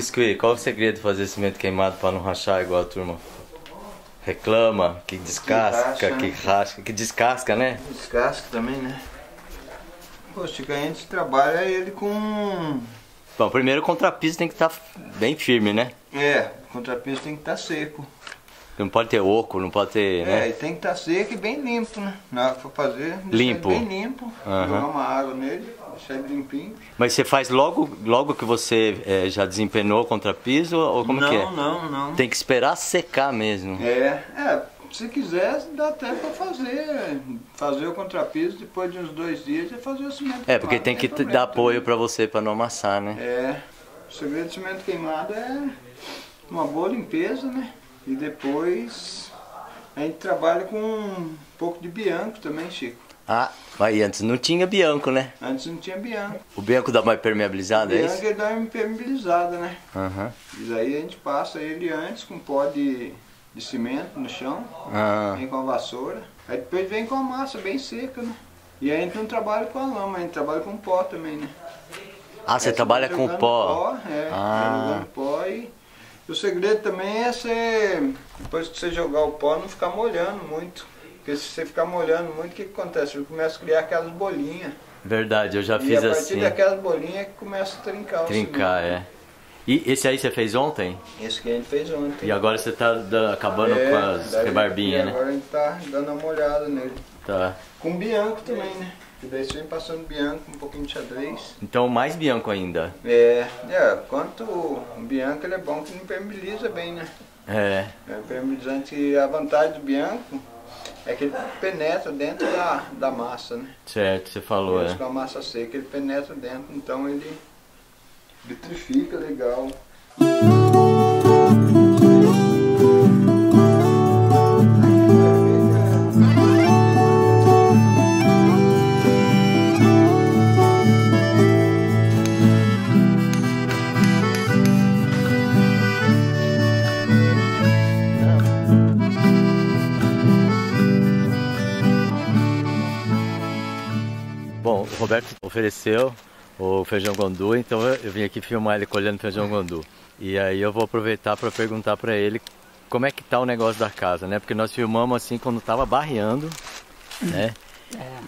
Biscuit, qual o segredo de fazer cimento queimado para não rachar igual a turma reclama, que descasca, racha, que né? rasca, que descasca, né? Descasca também, né? Chico, a gente trabalha ele com. Bom, primeiro o contrapiso tem que estar bem firme, né? É, o contrapiso tem que estar seco. Não pode ter oco, não pode ter, É, né? e tem que estar seco e bem limpo, né? Na hora fazer, Limpo. bem limpo. Aham. Jogar uma água nele, Mas você faz logo, logo que você eh, já desempenou o contrapiso ou como não, que é? não, não. Tem que esperar secar mesmo. É, é, se quiser, dá até pra fazer. Fazer o contrapiso depois de uns dois dias e fazer o cimento É, porque queimado, tem não que problema dar apoio pra você pra não amassar, né? É, o segredo do cimento queimado é uma boa limpeza, né? E depois a gente trabalha com um pouco de bianco também, Chico. Ah, mas antes não tinha bianco, né? Antes não tinha bianco. O bianco dá mais permeabilizada, é bianco isso? ele dá uma impermeabilizada, né? Aham. E daí a gente passa ele antes com pó de, de cimento no chão, Ah, vem com a vassoura. Aí depois vem com a massa bem seca, né? E aí a gente não trabalha com a lama, a gente trabalha com pó também, né? Ah, você trabalha com jogando pó. é, Ah. pó e o segredo também é você, depois que você jogar o pó, não ficar molhando muito. Porque se você ficar molhando muito, o que, que acontece? Ele começa a criar aquelas bolinhas. Verdade, eu já E fiz a partir assim. daquelas bolinhas que começa a trincar o Trincar, cimento. é. E esse aí você fez ontem? Esse que a gente fez ontem. E agora você tá da- acabando É, com as rebarbinhas, e né? Agora a gente tá dando uma olhada nele. Tá. Com bianco também, né? E daí você vem passando bianco, um pouquinho de xadrez. Então mais bianco ainda. É, é, quanto o bianco ele é bom que não permeabiliza bem, né? É. É permeabilizante e a vantagem do bianco é que ele penetra dentro da, da massa, né? Certo, você falou, é. com a massa seca, ele penetra dentro, então ele vitrifica legal. Roberto ofereceu o feijão gondu, então eu vim aqui filmar ele colhendo feijão gondu. E aí eu vou aproveitar para perguntar para ele como é que tá o negócio da casa, né? Porque nós filmamos assim quando tava barreando, né?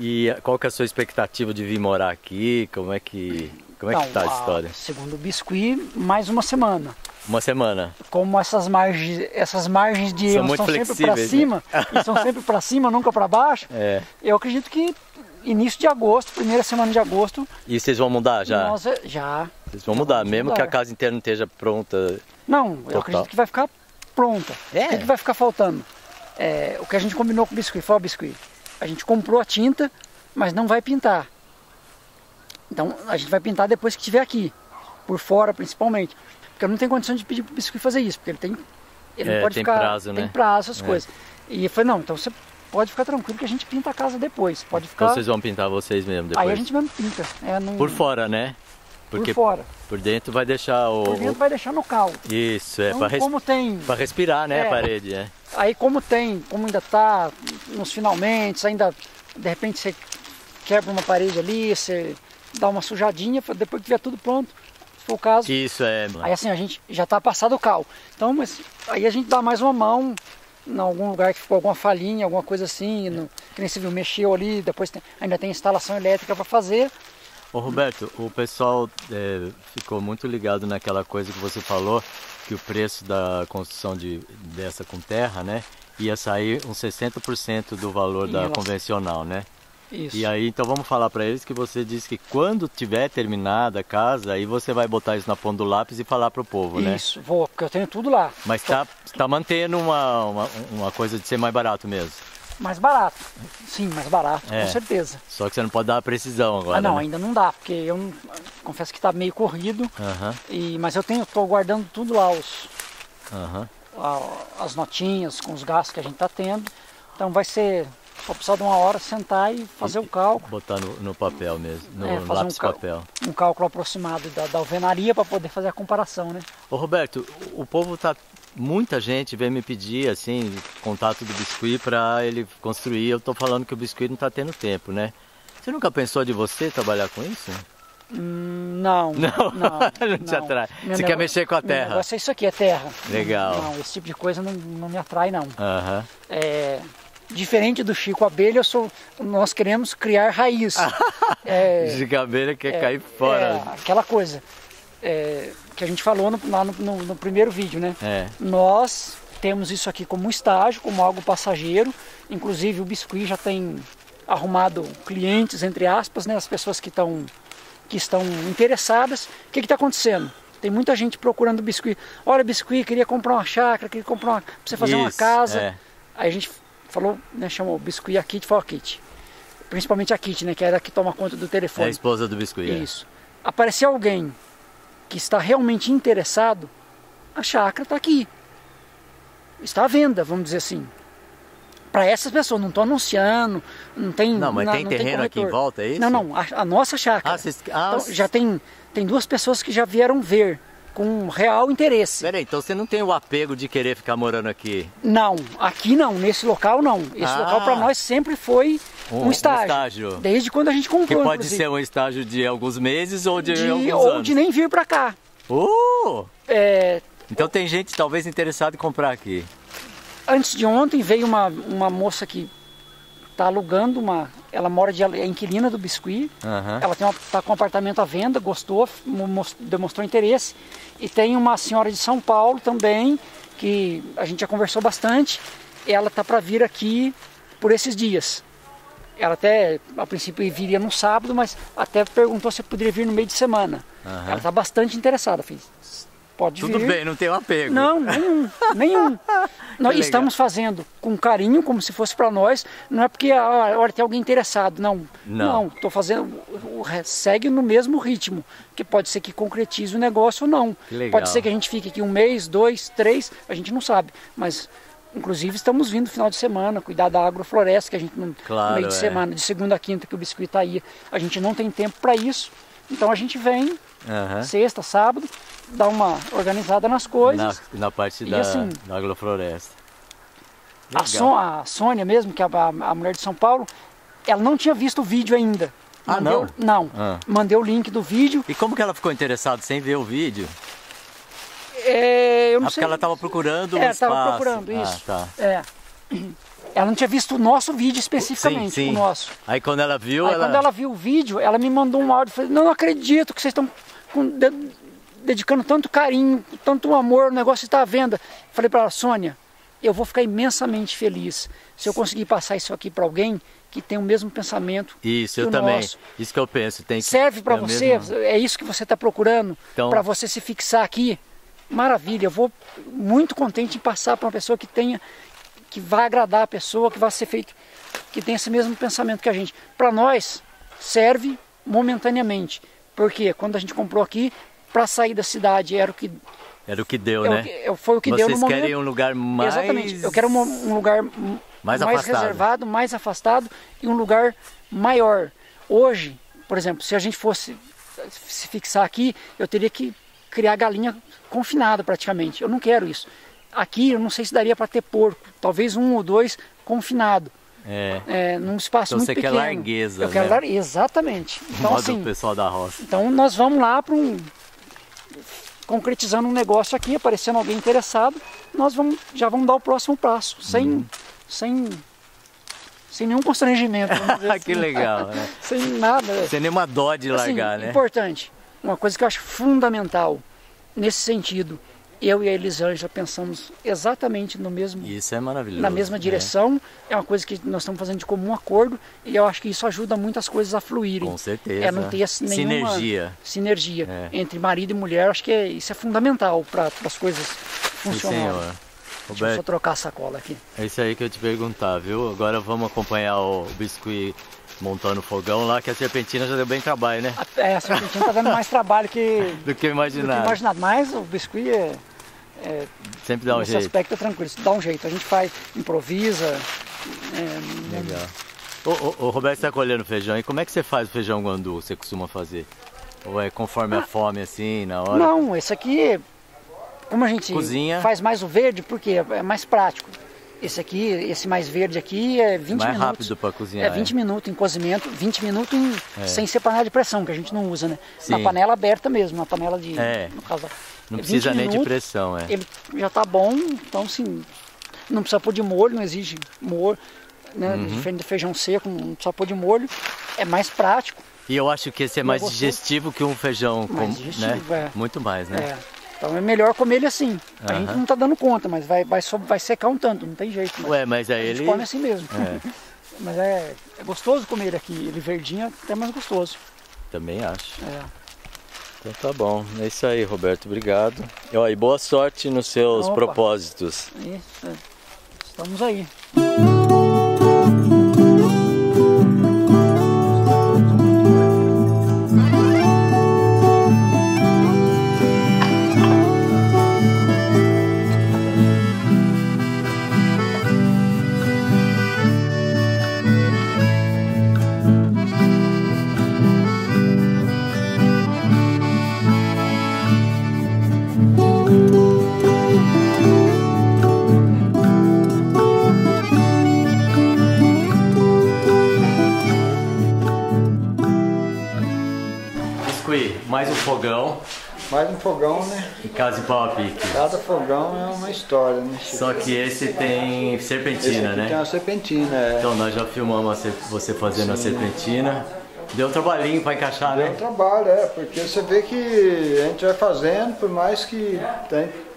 E qual que é a sua expectativa de vir morar aqui? Como é que como é que Então, tá a a- história? Segundo o Biscuit, mais uma semana. Uma semana. Como essas margens, essas margens de São são sempre para flexíveis, cima, né? e são sempre para cima, nunca para baixo, É. eu acredito que início de agosto, primeira semana de agosto, E vocês vão mudar já? nós já. Vocês vão mudar, mesmo mudar. que a casa inteira não esteja pronta. Não, eu Total. acredito que vai ficar pronta. É? O que, que vai ficar faltando? É, o que a gente combinou com o Biscuit, foi o Biscuit. A gente comprou a tinta, mas não vai pintar. Então a gente vai pintar depois que estiver aqui, por fora principalmente. Porque eu não tenho condição de pedir pro Biscuit fazer isso, porque ele tem. Ele É, não pode tem ficar. prazo, tem né? prazo, essas É. coisas. E eu falei, não, então você pode ficar tranquilo que a gente pinta a casa depois. Pode ficar. Então vocês vão pintar vocês mesmo depois. Aí a gente mesmo pinta. É, não- Por fora, né? por Porque fora. por dentro vai deixar o. Por dentro vai deixar no cal. Isso, é, Então, pra, res- como tem. respirar, né, É. a parede, é. Aí como tem, como ainda tá nos finalmente, ainda de repente você quebra uma parede ali, você dá uma sujadinha, depois que tiver tudo pronto, se for o caso. Isso é. Aí assim, a gente já tá passado o cal. Então, mas aí a gente dá mais uma mão em algum lugar que ficou alguma falhinha, alguma coisa assim, no, que nem você viu, mexeu ali, depois tem- ainda tem instalação elétrica para fazer. Ô Roberto, o pessoal é, ficou muito ligado naquela coisa que você falou, que o preço da construção de, dessa com terra, né, ia sair uns 60% do valor Em da relação- convencional, né? Isso. E aí, então vamos falar para eles que você disse que quando tiver terminada a casa, aí você vai botar isso na ponta do lápis e falar pro povo, né? Isso, vou, porque eu tenho tudo lá. Mas tá, tá mantendo uma, uma, uma coisa de ser mais barato mesmo. Mais barato. Sim, mais barato, É. com certeza. Só que você não pode dar a precisão agora. ah não, né? ainda não dá, porque eu não- confesso que está meio corrido, Aham, e, mas eu tenho, estou guardando tudo lá, os, a- as notinhas com os gastos que a gente está tendo. Então vai ser, vou precisar de uma hora sentar e fazer o cálculo, Botar no, no papel mesmo, no É, um lápis cal- papel. um cálculo aproximado da, da alvenaria para poder fazer a comparação, né? Ô Roberto, o povo tá. Muita gente vem me pedir assim, contato do biscuit para ele construir. Eu tô falando que o biscuit não tá tendo tempo, né? Você nunca pensou de você trabalhar com isso? Hum, Não, Não, não, não te atrai. Meu Você quer mexer com a meu terra? negócio é isso aqui, é terra. Legal. Não, esse tipo de coisa não, não me atrai não. Aham. É, diferente do Chico Abelha, eu sou, nós queremos criar raiz. é, De cabelo quer é, cair fora. é, aquela coisa é, que a gente falou no, lá no, no- no primeiro vídeo, né? É. Nós temos isso aqui como estágio, como algo passageiro. Inclusive o Biscuit já tem arrumado clientes, entre aspas, né? As pessoas que estão que estão interessadas. O que está acontecendo? Tem muita gente procurando biscuit. Olha, biscuit, queria comprar uma chácara, queria comprar uma, pra você fazer uma Isso, casa. é. Aí a gente falou, né, chamou biscuit a Kit, falou a Kit. Principalmente a Kit, né, que era a que toma conta do É a telefone. esposa do biscoito. é. Isso. Aparecer alguém que está realmente interessado, a chácara está aqui. Está à venda, vamos dizer assim. Para essas pessoas, não estou anunciando, não tem. Não, mas na- tem terreno aqui em volta, é isso? Não, não, a, a nossa chácara. Ah, vocês... ah, Então, já tem, tem duas pessoas que já vieram ver com real interesse. Peraí, então você não tem o apego de querer ficar morando aqui? Não, aqui não, nesse local não. Esse Ah. local para nós sempre foi Um- um, um estágio. estágio. Desde quando a gente comprou. Que pode inclusive. ser um estágio de alguns meses ou de, de, alguns ou anos. de nem vir para cá. Uh! É, Então tem gente talvez interessada em comprar aqui. Antes de ontem veio uma, uma moça que está alugando uma. Ela mora de é inquilina do Biscuit. Aham. Ela tem tá com um apartamento à venda, gostou, demonstrou interesse. E tem uma senhora de São Paulo também, que a gente já conversou bastante. Ela tá para vir aqui por esses dias. Ela até, a princípio, viria no sábado, mas até perguntou se poderia vir no meio de semana. Aham. Ela está bastante interessada, filho. Pode Tudo vir. bem, não tem um apego. Não, nenhum, nenhum. Nós legal. estamos fazendo com carinho, como se fosse para nós. Não é porque ah, olha, tem alguém interessado, não. Não. estou fazendo. Segue no mesmo ritmo. Que pode ser que concretize o negócio ou não. Pode ser que a gente fique aqui um mês, dois, três, a gente não sabe. Mas, inclusive, estamos vindo final de semana, cuidar da agrofloresta, que a gente não. Claro, no meio de é. semana, de segunda a quinta, que o biscoito está aí. A gente não tem tempo para isso. Então a gente vem Aham. sexta, sábado, dá uma organizada nas coisas. Na, na parte da, assim- da agrofloresta. A, Son- a Sônia mesmo, que é a, a mulher de São Paulo, ela não tinha visto o vídeo ainda. Ah, não? Não. Ah. Mandei o link do vídeo. E como que ela ficou interessada sem ver o vídeo? É, eu não Ah, sei. porque ela estava procurando um É, espaço. estava procurando Ah, isso. tá. É. Ela não tinha visto o nosso vídeo especificamente, Sim, sim. o nosso. Aí quando ela viu, Aí ela... quando ela viu o vídeo, ela me mandou um áudio. Falei, não acredito que vocês estão com- de- dedicando tanto carinho, tanto amor, o negócio está à venda. Falei para ela, Sônia, eu vou ficar imensamente feliz se eu conseguir passar isso aqui para alguém que tem o mesmo pensamento Isso, eu também. nosso. Isso que eu penso. Tem que... Serve para é você? mesmo- É isso que você está procurando? Então- Para você se fixar aqui? Maravilha, eu vou muito contente em passar para uma pessoa que tenha, que vai agradar a pessoa, que vai ser feito, que tenha esse mesmo pensamento que a gente. Para nós, serve momentaneamente. Porque quando a gente comprou aqui, para sair da cidade era o que, Era o que deu, é o né? que- foi o que deu no Vocês momento. querem um lugar mais... Exatamente. Eu quero um, um lugar Mais mais, afastado. reservado, mais afastado e um lugar maior. Hoje, por exemplo, se a gente fosse se fixar aqui, eu teria que criar galinha confinada praticamente. Eu não quero isso. Aqui eu não sei se daria para ter porco, talvez um ou dois confinado, É, é, num espaço Então muito você quer pequeno. largueza, Eu quero né? lar... exatamente. Então assim, o pessoal da roça. então nós vamos lá para um concretizando um negócio aqui, aparecendo alguém interessado, nós vamos já vamos dar o próximo passo, sem Uhum. sem sem nenhum constrangimento. que assim. legal, né? sem nada. Sem nenhuma dó de Assim, largar, né? Importante, uma coisa que eu acho fundamental nesse sentido. Eu e a Elisângela pensamos exatamente no mesmo Isso é maravilhoso. na mesma né? direção. É uma coisa que nós estamos fazendo de comum acordo e eu acho que isso ajuda muito as coisas a fluírem. Com certeza. É não ter nenhuma Sinergia. sinergia É. entre marido e mulher. Acho que é- isso é fundamental para as coisas Sim, funcionarem. senhor. Deixa eu só Roberto, trocar a sacola aqui. é isso aí que eu te perguntar, viu? Agora vamos acompanhar o biscuit montando o fogão lá, que a serpentina já deu bem trabalho, né? É, a serpentina está dando mais trabalho que, Do que do que imaginado. Mas o biscuit é, Sempre dá um nesse jeito. aspecto é tranquilo. Isso dá um jeito. A gente faz, improvisa. é, Legal. Ô, ô, ô, Roberto, você tá colhendo feijão. E como é que você faz o feijão guandu? Você costuma fazer? Ou é conforme a fome, assim, na hora? Não, esse aqui, como a gente Cozinha. faz mais o verde, porque é mais prático. Esse aqui, esse mais verde aqui é 20 Mais minutos. rápido para cozinhar. É 20 minutos em cozimento, 20 minutos em- É. sem ser panela de pressão, que a gente não usa, né? Na Sim. panela aberta mesmo, na panela de. É. No caso, Não 20 precisa nem de minutos, pressão, é. Ele já tá bom, então assim, não precisa pôr de molho, não exige molho, né? Uhum. Diferente do feijão seco, não precisa pôr de molho. É mais prático. E eu acho que esse é mais digestivo que um feijão, com, Mais digestivo, né? é. Muito mais, né? É. Então é melhor comer ele assim. A Aham. gente não tá dando conta, mas vai, vai, vai secar um tanto, não tem jeito. Mas Ué, mas aí a gente ele... come assim mesmo. É. mas é, é gostoso comer ele aqui. Ele verdinho é até mais gostoso. Também acho. É. Então tá bom. É isso aí, Roberto. Obrigado. E, ó, e boa sorte nos seus Opa. propósitos. Isso. Estamos aí. Fogão Mais um fogão, né? em casa de pau a pique. Cada fogão é uma história, né? Chico? Só que esse tem Esse serpentina, aqui né? tem uma serpentina, é. Então nós já filmamos você fazendo a serpentina. Deu um trabalhinho para encaixar, Deu um né? trabalho, é, porque você vê que a gente vai fazendo, por mais que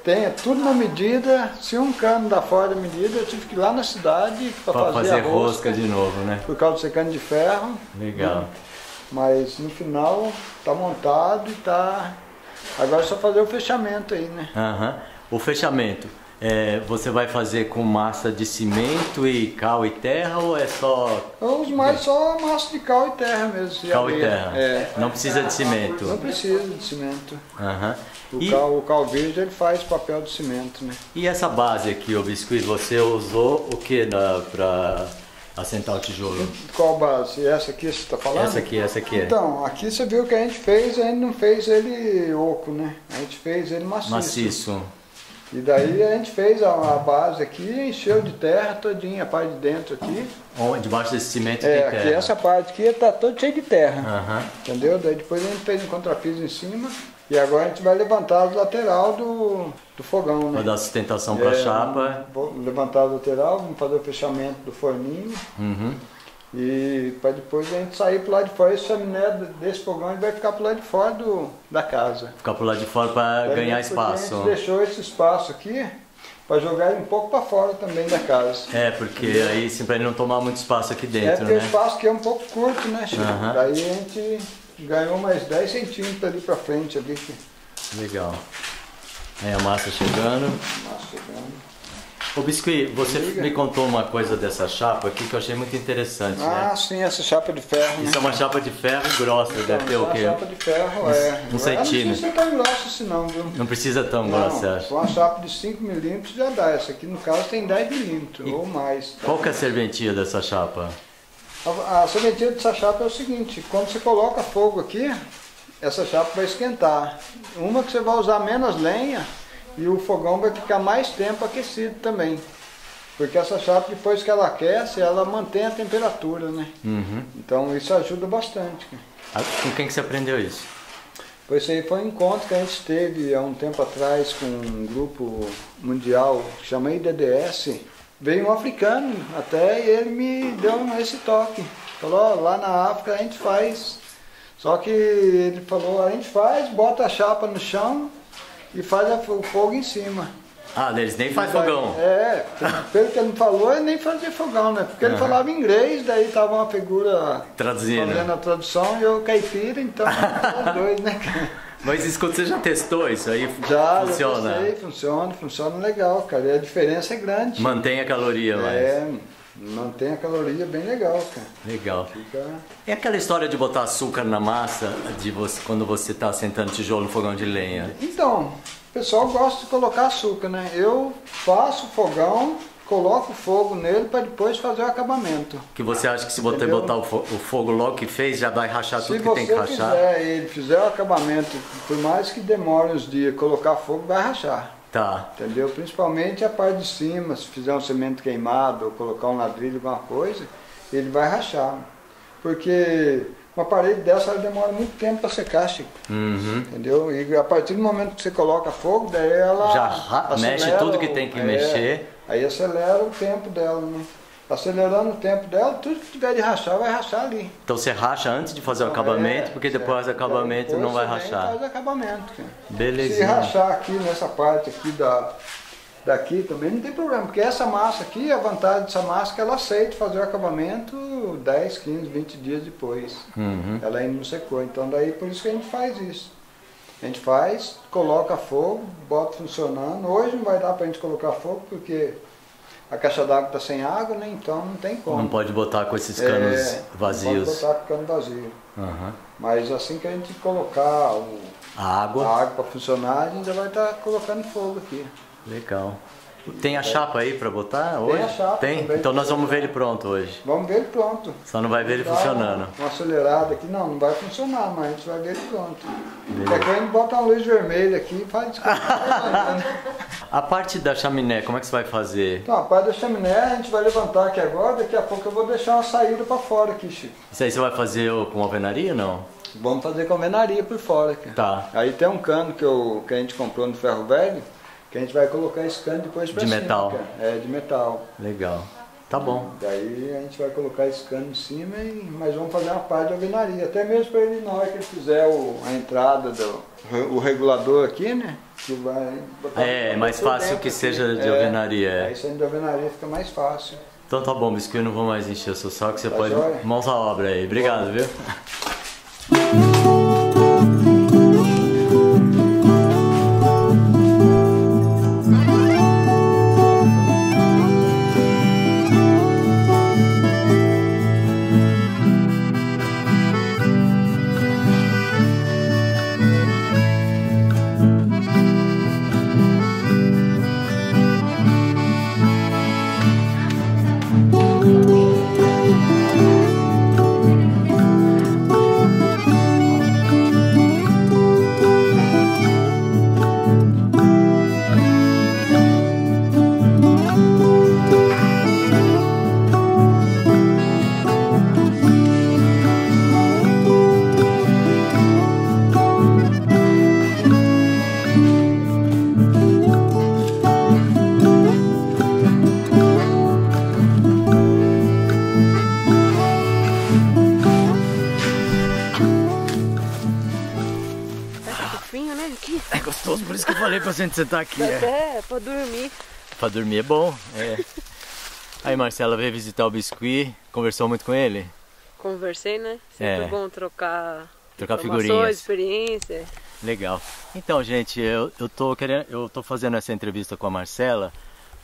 tenha tudo na medida, se um cano dá fora da medida, eu tive que ir lá na cidade para Para fazer, fazer a rosca, rosca de novo, né? por causa desse cano de ferro. Legal. Mas no final tá montado e tá. Agora é só fazer o fechamento aí, né? Aham. O fechamento, é, você vai fazer com massa de cimento e cal e terra ou é só Eu uso mais só massa de cal e terra mesmo. cal e terra? É. Não precisa de Não cimento. precisa de cimento. Aham. O, E, cal, o cal verde ele faz papel de cimento, né? e essa base aqui, o biscuit, você usou o que para assentar o tijolo? Qual base? Essa aqui você está falando? Essa aqui, essa aqui. é Então, aqui você viu que a gente fez, a gente não fez ele oco, né? A gente fez ele maciço. Maciço. E daí a gente fez a, a base aqui, encheu de terra todinha, a parte de dentro aqui. Onde- Debaixo desse cimento É, aqui essa parte aqui tá toda cheia de terra. Entendeu? Daí depois a gente fez um contrapiso em cima e agora a gente vai levantar o lateral do, do fogão, né? Para dar sustentação para a É, chapa. Levantar o lateral, vamos fazer o fechamento do forninho Uhum. e para depois a gente sair pro lado de fora. Esse chaminé desse fogão vai ficar pro lado de fora do, da casa. Ficar pro lado de fora para Daí, ganhar espaço. A gente deixou esse espaço aqui para jogar ele um pouco para fora também da casa. É, porque aí sim para ele não tomar muito espaço aqui É dentro, porque o né? espaço aqui é um pouco curto, né, Chico? Aham. Daí a gente ganhou mais 10 centímetros ali para frente ali. Legal. Aí a massa chegando. Nossa, chegando. Ô Biscuit, você Diga. me contou uma coisa dessa chapa aqui que eu achei muito interessante, Ah, né? sim, essa chapa de ferro, né? Isso é uma chapa de ferro grossa, deve ter Então, o quê? Uma chapa de ferro, é. um centímetro. Não precisa tão grossa assim não, viu? Não precisa tão Não, grossa, você acha? uma chapa de 5 milímetros já dá. Essa aqui no caso tem 10 milímetros ou mais. Qual que é a serventia dessa chapa? A, a serventia dessa chapa é o seguinte, quando você coloca fogo aqui, essa chapa vai esquentar. Uma que você vai usar menos lenha e o fogão vai ficar mais tempo aquecido também. Porque essa chapa, depois que ela aquece, ela mantém a temperatura, né? Uhum. Então isso ajuda bastante. Com quem que você aprendeu isso? Pois isso aí foi um encontro que a gente teve há um tempo atrás com um grupo mundial que chama IDDS. Veio um africano até e ele me deu esse toque. Falou, "Ó, lá na África a gente faz. Só que ele falou, a gente faz, bota a chapa no chão e faz o fogo em cima. Ah, eles nem faz daí- fogão. É, pelo que ele me falou, ele nem fazia fogão, né? Porque ele Aham. falava inglês, daí tava uma figura Traduzindo. fazendo a tradução e eu caipira, então os dois, né? Mas escuta, você já testou isso aí? Já, Funciona? já testei, funciona, funciona legal, cara. E a diferença é grande. Mantém a caloria, mas. É, mantém a caloria bem legal, cara. Legal. Fica... É aquela história de botar açúcar na massa de você, quando você está sentando tijolo no fogão de lenha. Então, o pessoal gosta de colocar açúcar, né? Eu faço fogão, coloco fogo nele para depois fazer o acabamento. Que você acha que se você Entendeu? botar o, fo- o fogo logo que fez, já vai rachar Se tudo que você tem que rachar? fizer ele fizer o acabamento, por mais que demore uns dias, colocar fogo, vai rachar. Tá. Entendeu? Principalmente a parte de cima, se fizer um cimento queimado ou colocar um ladrilho, alguma coisa, ele vai rachar. Porque uma parede dessa ela demora muito tempo para secar, Chico. Uhum. Entendeu? E a partir do momento que você coloca fogo, daí ela. Já ra- mexe acelera tudo que o- tem que é, mexer. Aí acelera o tempo dela, né? Acelerando o tempo dela, tudo que tiver de rachar vai rachar ali. Então você racha antes de fazer o acabamento, É, porque certo. depois do acabamento Depois não vai rachar. Faz acabamento, cara. Se rachar aqui nessa parte aqui da, daqui também não tem problema, porque essa massa aqui, a vantagem dessa massa é que ela aceita fazer o acabamento 10, 15, 20 dias depois. Uhum. Ela ainda não secou, então daí por isso que a gente faz isso. A gente faz, coloca fogo, bota funcionando. Hoje não vai dar pra gente colocar fogo porque a caixa d'água está sem água, né? Então não tem como. Não pode botar com esses É, canos Não vazios. pode botar com cano vazio. Aham. Mas assim que a gente colocar o, A água. a água para funcionar, a gente já vai estar colocando fogo aqui. Legal. Tem a chapa aí pra botar hoje? a chapa Tem? Então nós vamos ver ele pronto hoje. Vamos ver ele pronto. Só não vai ver ele Dá funcionando. Uma acelerada aqui, não, não vai funcionar, mas a gente vai ver ele pronto. Daqui a gente bota uma luz vermelha aqui e faz A parte da chaminé, como é que você vai fazer? Então, a parte da chaminé a gente vai levantar aqui agora, daqui a pouco eu vou deixar uma saída para fora aqui, Chico. Isso aí você vai fazer com alvenaria ou não? Vamos fazer com alvenaria por fora aqui. Tá. Aí tem um cano que, eu, que a gente comprou no ferro velho, que a gente vai colocar esse cano depois pra De cima. metal. cara. É, de metal. Legal. Tá bom. Daí a gente vai colocar esse cano em cima, e, mas vamos fazer uma parte de alvenaria. Até mesmo para ele, na hora que ele fizer o, a entrada do o regulador aqui, né? Que vai botar É, botar mais fácil que aqui. seja de alvenaria, é. Aí saindo de alvenaria fica mais fácil. Então tá bom, Biscuit, eu não vou mais encher o seu saco, você Tá pode joia? montar a obra aí. Obrigado, viu? Falei pra gente sentar aqui. É. É, pra dormir. Pra dormir é bom, é. Aí Marcela veio visitar o Biscuit, conversou muito com ele? Conversei, né? Sempre É. bom trocar, Trocar figurinhas. experiência. Legal. Então, gente, eu, eu tô querendo, eu tô fazendo essa entrevista com a Marcela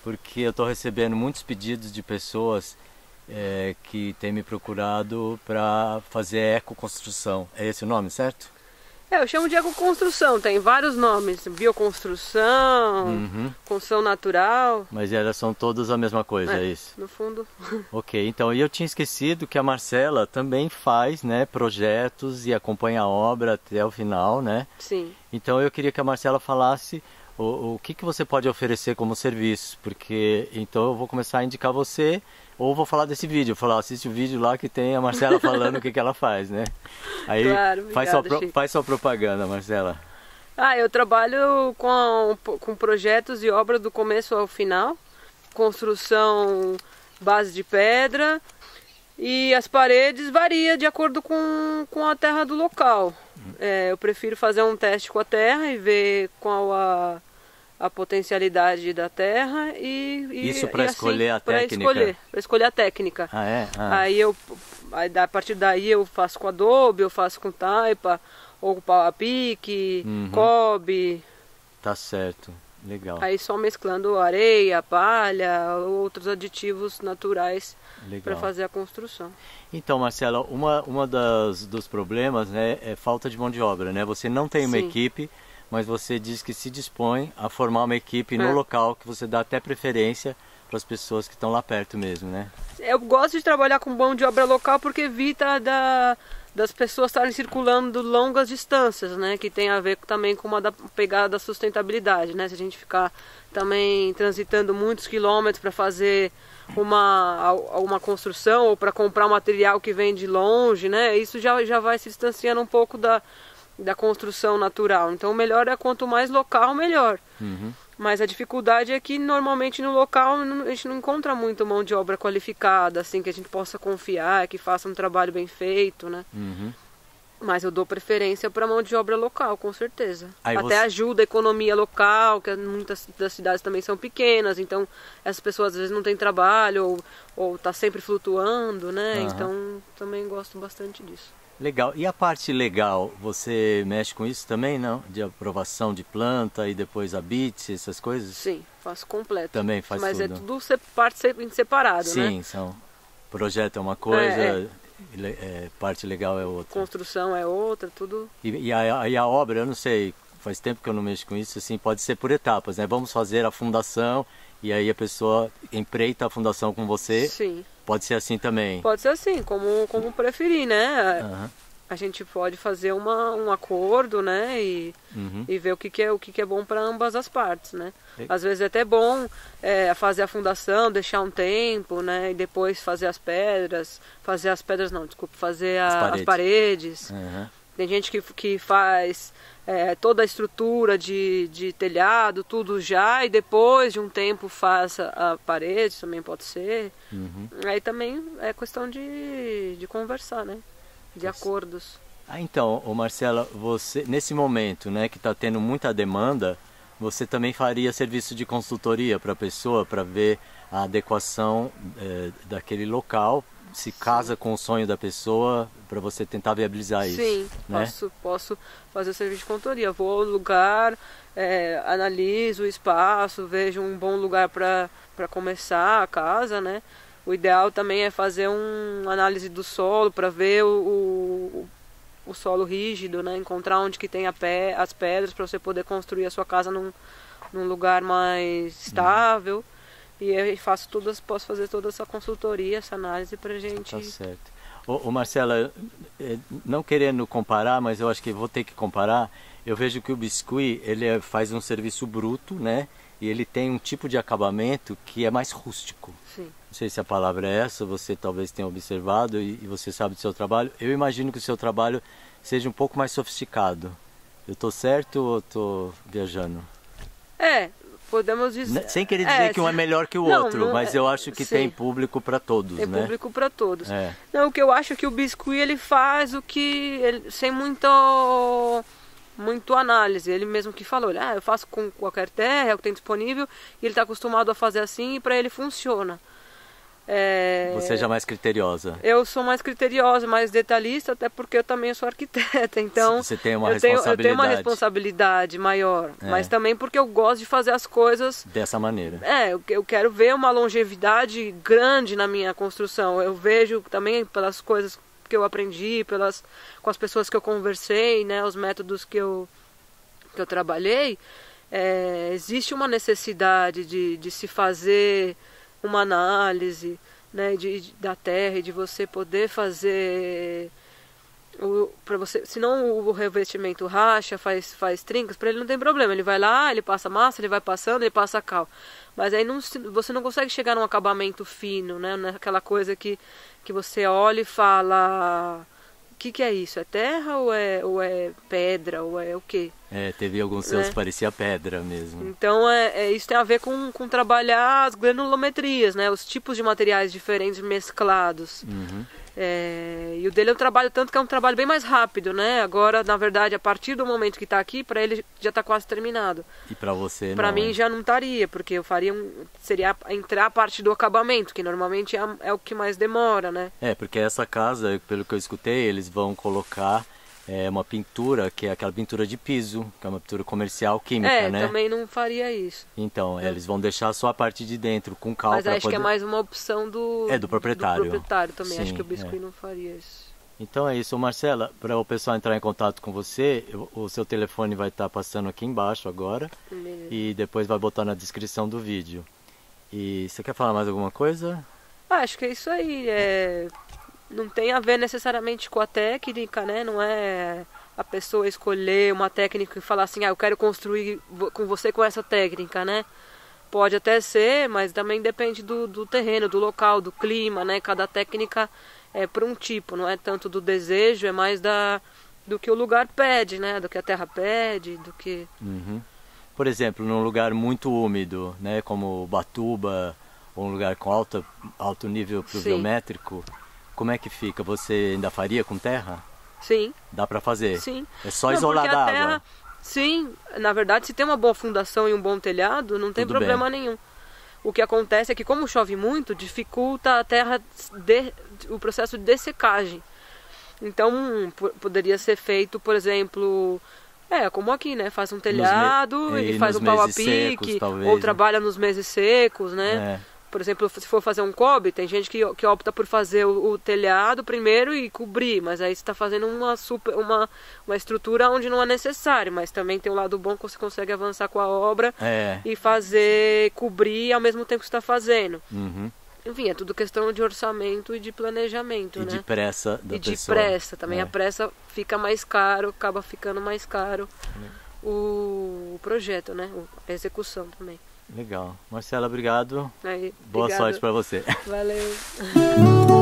porque eu tô recebendo muitos pedidos de pessoas é, que têm me procurado para fazer ecoconstrução. É esse o nome, certo? É, eu chamo de ecoconstrução, tem vários nomes. Bioconstrução, Uhum. construção natural. Mas elas são todas a mesma coisa, é, É. isso? No fundo, Ok, então eu tinha esquecido que a Marcela também faz né, projetos e acompanha a obra até o final, né? sim. Então eu queria que a Marcela falasse o, o que, que você pode oferecer como serviço, porque então eu vou começar a indicar você ou vou falar desse vídeo, falar assiste o vídeo lá que tem a Marcela falando o que, que ela faz, né? Aí Claro, faz, sua, obrigada, pro- Chico. faz sua propaganda, Marcela. Ah, eu trabalho com, com projetos e obras do começo ao final. Construção base de pedra. E as paredes varia de acordo com, com a terra do local. É, eu prefiro fazer um teste com a terra e ver qual a, a potencialidade da terra e, e Isso pra e assim, escolher a pra técnica? Escolher, pra escolher a técnica. Ah, é? Ah, Aí eu, aí a partir daí eu faço com adobe, eu faço com taipa, ou com pau a pique, Uhum. cobre, tá certo. Legal, aí só mesclando areia, palha, outros aditivos naturais para fazer a construção. Então, Marcela, uma, uma das, dos problemas né, é falta de mão de obra, né? Você não tem uma Sim. equipe, mas você diz que se dispõe a formar uma equipe É. no local, que você dá até preferência para as pessoas que estão lá perto mesmo, né? Eu gosto de trabalhar com mão de obra local porque evita da, das pessoas estarem circulando longas distâncias, né? Que tem a ver também com uma da pegada da sustentabilidade, né? Se a gente ficar também transitando muitos quilômetros para fazer uma, uma construção ou para comprar material que vem de longe, né? Isso já, já vai se distanciando um pouco da, da construção natural. Então, melhor é quanto mais local, melhor. Uhum. Mas a dificuldade é que normalmente no local a gente não encontra muito mão de obra qualificada, assim, que a gente possa confiar, que faça um trabalho bem feito, né? Uhum. Mas eu dou preferência para mão de obra local, com certeza. Aí Até você- ajuda a economia local, que muitas das cidades também são pequenas, então essas pessoas às vezes não têm trabalho ou, ou tá sempre flutuando, né? Aham. Então também gosto bastante disso. Legal. E a parte legal, você mexe com isso também, não? De aprovação de planta e depois habite, essas coisas? Sim, faço completo. Também faz Mas é tudo. tudo se- parte se- separado, né? Sim, são. Projeto é uma coisa, É, le- é, parte legal é outra. Construção é outra, tudo. E, e a, e a obra, eu não sei, faz tempo que eu não mexo com isso, assim, pode ser por etapas, né? Vamos fazer a fundação e aí a pessoa empreita a fundação com você. Sim. Pode ser assim também. Pode ser assim, como, como preferir, né? Aham, A gente pode fazer uma, um acordo, né? E, uhum. e ver o que, que é o que, que é bom para ambas as partes, né? E- Às vezes é até bom é, fazer a fundação, deixar um tempo, né? E depois fazer as pedras, fazer as pedras não, desculpa, fazer a- As as paredes. paredes. Tem gente que, que faz é, toda a estrutura de, de telhado, tudo já, e depois de um tempo faz a, a parede, também pode ser. Uhum. Aí também é questão de, de conversar, né? De Isso. acordos. Ah, então, ô Marcela, você nesse momento, né, que está tendo muita demanda, você também faria serviço de consultoria para a pessoa para ver a adequação eh, daquele local, se casa com o sonho da pessoa, para você tentar viabilizar isso. Sim, né? posso, posso fazer o serviço de consultoria. Vou ao lugar, é, analiso o espaço, vejo um bom lugar para começar a casa, né? O ideal também é fazer um- uma análise do solo para ver o, o, o solo rígido, né? Encontrar onde que tem pé, as pedras para você poder construir a sua casa num, num lugar mais estável. E aí faço todas, posso fazer toda essa consultoria, essa análise pra gente. Tá certo. Ô, ô, Marcela, eh, não querendo comparar, mas eu acho que vou ter que comparar. Eu vejo que o biscuit ele é- faz um serviço bruto, né? E ele tem um tipo de acabamento que é mais rústico. Sim. Não sei se a palavra é essa, você talvez tenha observado e, e você sabe do seu trabalho. Eu imagino que o seu trabalho seja um pouco mais sofisticado. Eu tô certo ou estou viajando? É, podemos dizer. Né, Sem querer dizer é, que um é melhor que o Não, outro, não mas é- eu acho que sim. tem público para todos, Tem né? público para todos. É. Não, o que eu acho é que o biscuit ele faz o que ele, sem muito muito análise. Ele mesmo que falou, ah, eu faço com qualquer terra, é o que tem disponível, e ele está acostumado a fazer assim e para ele funciona. É, Você já é mais criteriosa. Eu sou mais criteriosa, mais detalhista, até porque eu também sou arquiteta, então Você tem uma eu tenho, eu tenho uma responsabilidade. responsabilidade maior, É. mas também porque eu gosto de fazer as coisas Dessa maneira. é, eu, eu quero ver uma longevidade grande na minha construção. Eu vejo também pelas coisas que eu aprendi, pelas com as pessoas que eu conversei, né, os métodos que eu que eu trabalhei, é, existe uma necessidade de, de se fazer uma análise, né, de, de- da terra e de você poder fazer para você, senão o revestimento racha, faz faz trincas, para ele não tem problema. Ele vai lá, ele passa massa, ele vai passando, ele passa cal. Mas aí não, você não consegue chegar num acabamento fino, né? Naquela coisa que que você olha e fala, que que é isso? É terra ou é ou é pedra ou é o quê? É, teve alguns seus Né? que parecia pedra mesmo. Então é, é- isso tem a ver com, com trabalhar as granulometrias, né? Os tipos de materiais diferentes mesclados. Uhum. É, e o dele é um trabalho tanto que é um trabalho bem mais rápido, né? Agora, na verdade, a partir do momento que está aqui, para ele já está quase terminado. E pra você Para mim já não estaria, porque eu faria um, seria entrar a parte do acabamento, que normalmente é, é o que mais demora, né? É, porque essa casa, pelo que eu escutei, eles vão colocar é, uma pintura, que é aquela pintura de piso, que é uma pintura comercial química, é, né? também não faria isso. Então, é, eles vão deixar só a parte de dentro com cal Mas acho poder... que é mais uma opção do, É, do proprietário. proprietário também. acho Sim, que o biscuit é. não faria isso. Então é isso, Marcela. Para o pessoal entrar em contato com você, o seu telefone vai estar passando aqui embaixo agora Beleza. e depois vai botar na descrição do vídeo. E você quer falar mais alguma coisa? Ah, acho que é isso aí. É... não tem a ver necessariamente com a técnica, né? Não é a pessoa escolher uma técnica e falar assim, ah, eu quero construir com você com essa técnica, né? Pode até ser, mas também depende do, do terreno, do local, do clima, né? Cada técnica é para um tipo, não é tanto do desejo, é mais da do que o lugar pede, né? Do que a terra pede, do que. Uhum. Por exemplo, num lugar muito úmido, né? Como Batuba, ou um lugar com alta, alto nível pluviométrico, Sim. Como é que fica? Você ainda faria com terra? Sim. Dá para fazer? Sim. É só não, isolar da água? Terra Sim, na verdade, se tem uma boa fundação e um bom telhado, não tem Tudo problema bem. nenhum. O que acontece é que, como chove muito, dificulta a terra, de, o processo de dessecagem. Então, poderia ser feito, por exemplo, é, como aqui, né? Faz um telhado e, e faz um pau a pique, secos, ou trabalha nos meses secos, né? É por exemplo, se for fazer um cobre, tem gente que, que opta por fazer o, o telhado primeiro e cobrir, mas aí você está fazendo uma, super, uma, uma estrutura onde não é necessário, mas também tem um lado bom que você consegue avançar com a obra é. e fazer, cobrir ao mesmo tempo que está fazendo. Uhum. Enfim, é tudo questão de orçamento e de planejamento, e né? de pressa da E pessoa. de pressa, também é. a pressa fica mais caro, acaba ficando mais caro é. o, o projeto, né? A execução também. Legal. Marcela, obrigado. Aí, Boa sorte para você. Valeu.